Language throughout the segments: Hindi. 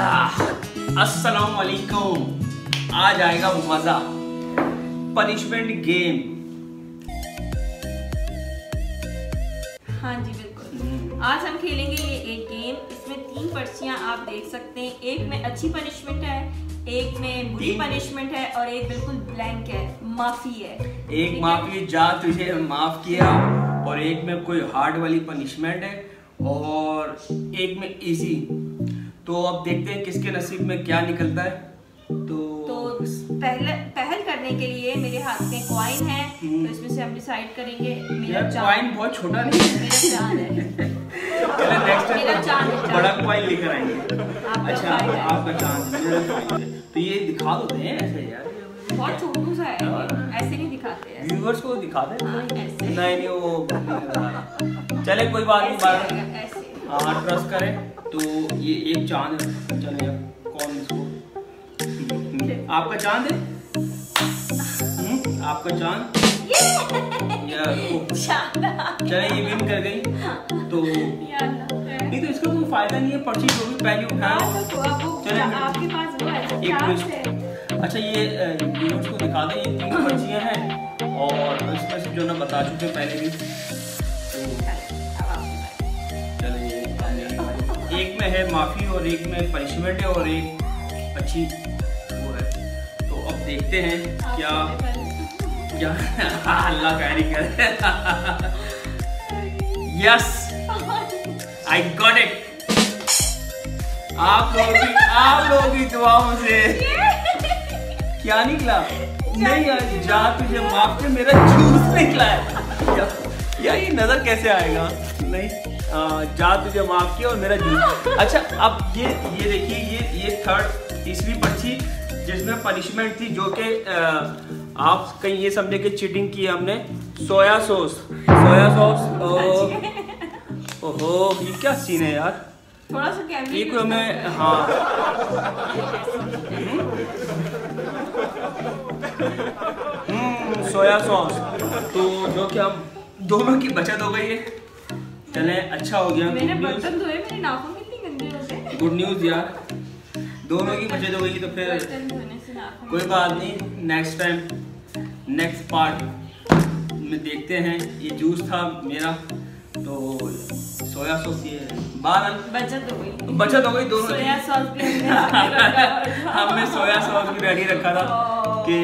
अस्सलाम वालेकुम आज आएगा मज़ा। पनिशमेंट गेम हाँ जी बिल्कुल। आज हम खेलेंगे ये एक गेम इसमें तीन पर्चियाँ आप देख सकते हैं। एक में अच्छी पनिशमेंट है एक में बुरी पनिशमेंट है और एक बिल्कुल ब्लैंक है माफ़ी है। एक माफ़ी जा तुझे माफ़ किया। और एक में कोई हार्ड वाली पनिशमेंट है और एक में इजी तो अब देखते हैं किसके नसीब में क्या निकलता है। तो, तो पहले पहल करने के लिए मेरे हाथ में कॉइन है हम्म। तो इसमें से हम डिसाइड करेंगे मेरा कॉइन बहुत छोटा नहीं है। मेरा चाँद है। चलो नेक्स्ट मेरा चाँद है, टाइम बड़ा कॉइन लेकर आएँगे। अच्छा आपका चाँद है, है। तो ये दिखा दो दें ऐसे यार। बहुत छोटू सा है ऐसे नहीं दिखाते हैं व्यूअर्स को दिखा दे। हाँ, नहीं नहीं वो चले कोई बात नहीं बात हाँ ट्रस्ट करें तो ये एक चाँद है चले कौन इसको? आपका चाँद है? हम्म, आपका चाँद? शानदार चले ये विन कर गई। तो नहीं तो इसका कोई फ़ायदा नहीं है पर्ची जो भी पहले हाँ, उठाया तो चले। आपके पास वो है तो अच्छा ये को दिखा दें ये तीन पर्चियाँ हैं। और इसमें से जो ना बता चुके पहले भी। एक में है माफ़ी और एक में पनिशमेंट है और एक अच्छी वो है। तो अब देखते हैं क्या क्या अल्लाह कैरी करे। यस आई गॉट इट आप लोगों की आप लोगों की दुआओं से। क्या निकला? नहीं यार जा तुझे माफ़ के मेरा जूस निकला है। यार ये नज़र कैसे आएगा? नहीं। जा तुझे माफ़ किया और मेरा जूस अच्छा अब ये ये देखिए ये ये थर्ड तीसरी पर्ची जिसमें पनिशमेंट थी जो कि आप कहीं ये समझे कि चीटिंग की हमने। Soya sauce. सोया सॉस ओहो ये क्या सीन है यार? थोड़ा सा कैमरे ये कोई हमें हाँ। हम्म, सोया सॉस। तो जो कि हम दोनों की बचत हो गई है। चले अच्छा हो गया। न्यूज़ बर्तन धोए मेरे नाखून कितनी गंदे हैं गुड न्यूज़ यार। दोनों की बचत हो गई तो फिर कोई बात नहीं। नेक्स्ट टाइम नेक्स्ट पार्ट में देखते हैं। ये जूस था मेरा तो सोया सॉस ये बारह बचत हो गई। बचत हो गई दोनों सोया सॉस हमने सोया सॉस भी रेडी रखा था कि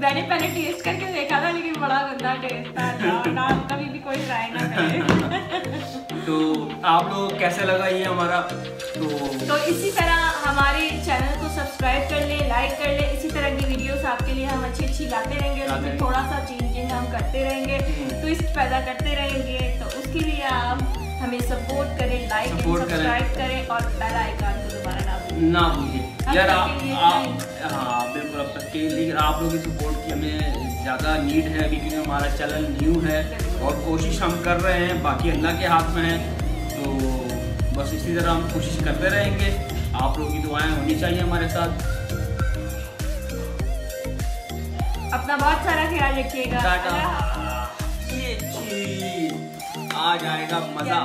मैंने पहले टेस्ट करके देखा था लेकिन बड़ा गंदा टेस्ट था। ना, ना कभी भी कोई ट्राई ना करे। तो आप लोग कैसे लगा ये हमारा? तो तो इसी तरह हमारे चैनल को सब्सक्राइब कर ले लाइक कर ले। इसी तरह की वीडियोस आपके लिए हम अच्छी अच्छी लाते रहेंगे उसमें थोड़ा सा चेंजिंग हम करते रहेंगे। हम्म। ट्विस्ट पैदा करते रहेंगे। तो उसके लिए आप हमें सपोर्ट करें लाइक। सब्सक्राइब करें। और बेल आइकन को दोबारा ना भूलें। ना यार आप आप हाँ बिल्कुल अब तक के लेकिन आप लोगों की सपोर्ट की हमें ज़्यादा नीड है अभी क्योंकि हमारा चैनल न्यू है और कोशिश हम कर रहे हैं बाकी अल्लाह के हाथ में है तो बस इसी तरह हम कोशिश करते रहेंगे। आप लोगों की दुआएँ होनी चाहिए हमारे साथ। अपना बहुत सारा ख्याल रखिएगा। आ जाएगा मज़ा।